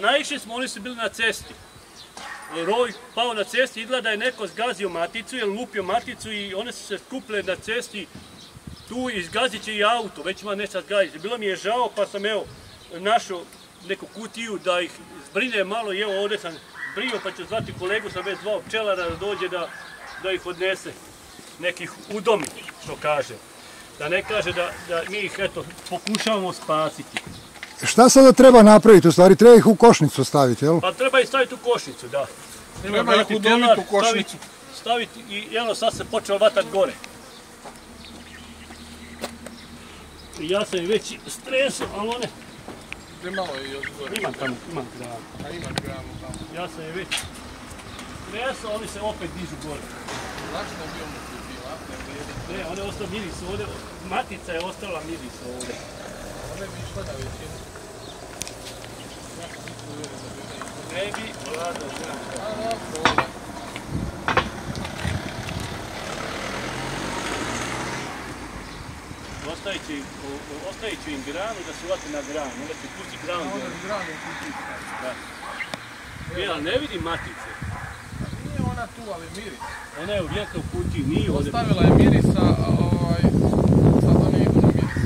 Najviše smo, oni su bili na cesti. Roj pao na cesti, izgleda da je neko zgazio maticu, jer lupio maticu i one su se skupile na cesti tu i zgazit će i auto, već ima nešto zgaziti. Bilo mi je žao pa sam evo našao neku kutiju da ih zbrine malo i evo ovdje sam brio pa ću zvati kolegu, sam već zvao pčelara da dođe da, da ih odnese nekih udomi, što kaže. Da ne kaže da, da mi ih eto pokušavamo spasiti. Šta sada treba napraviti? U stvari treba ih u košnicu staviti, jel? Pa treba ih staviti u košnicu, da. Treba ih brati udomiti u košnicu. Staviti, staviti i evo sad se počeo vatat gore. I ja sam ih već stresao, ali one, Gdje malo je još gore? imam tamo, imam granu. A ima gramo tamo. Ja sam ih već stresao, oni se opet dižu gore. Zašto bi ono tu bila? Ne. Ne, one ostao miris ovdje, matica je ostala miris ovdje. One bi išle na većinu. Ne bi, vlada. Ostavit ću im, granu da se uvati na granu, onda će pusti granu onda bi ne vidim matice. Nije ona tu, ali miris. Ona je uvijek u kutiji, nije ovdje. Ostavila je mirisa, a ovaj... Sad one idu na miris.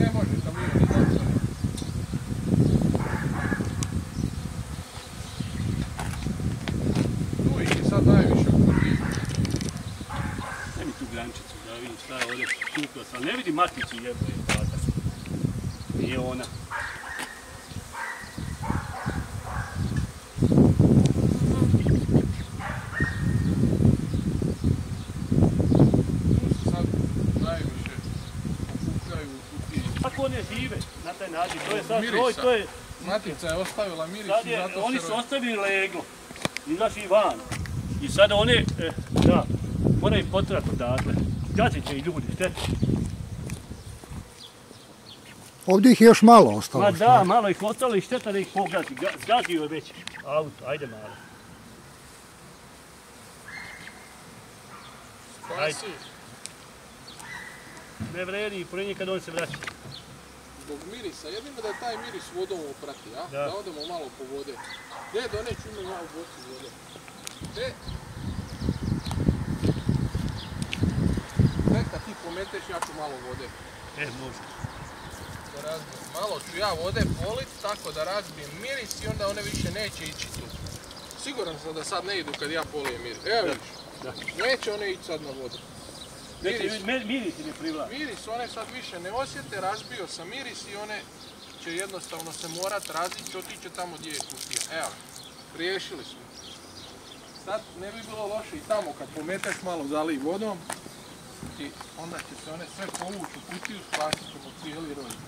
Ne može kamion ni zato. Tu ih je sad najviše. Daj mi tu grančicu da vidim šta je ovdje kupio sam. Ne vidim maticu jebo je tata. Nije ona. Sad one žive na taj način? To je sad to je... Matica je ostavila miris Sad i zato oni se su rodi. ostavili leglo. Izašli van. I sada one, e, da, moraju potrati odatle. Gazit će i ljudi, šteta. Ovdje ih je još malo ostalo. Ma u da, malo ih ostalo i šteta da ih pogazi. Ga- Zgazio je već auto, ajde malo. Spasi. Ne vredi, prije kad on se vraća. Zbog mirisa, jedino da je taj miris vodom oprati, a? Da. Da. odemo malo po vode. Gdje doneću ime malo boci vode? Gdje? Neka ti pometeš jako malo vode. E, može. Da razbijem. Malo ću ja vode polit, tako da razbijem miris i onda one više neće ići tu. Siguran sam da sad ne idu kad ja polijem miris. Evo vidiš. Neće one ići sad na vodu. Miris. Miris, ne privlači. Miris one sad više ne osjete, razbio sam miris i one će jednostavno se morat razići, otići tamo gdje je kutija. Evo, riješili smo. Sad ne bi bilo loše i tamo kad pometeš malo zalij vodom i onda će se one sve povući u kutiju, spasit ćemo cijeli roj.